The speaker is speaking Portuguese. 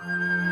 Música